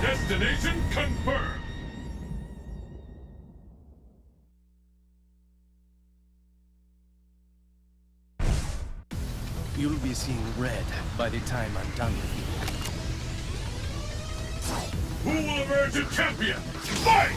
Destination confirmed. You'll be seeing red by the time I'm done with you. Who will emerge a champion? Fight!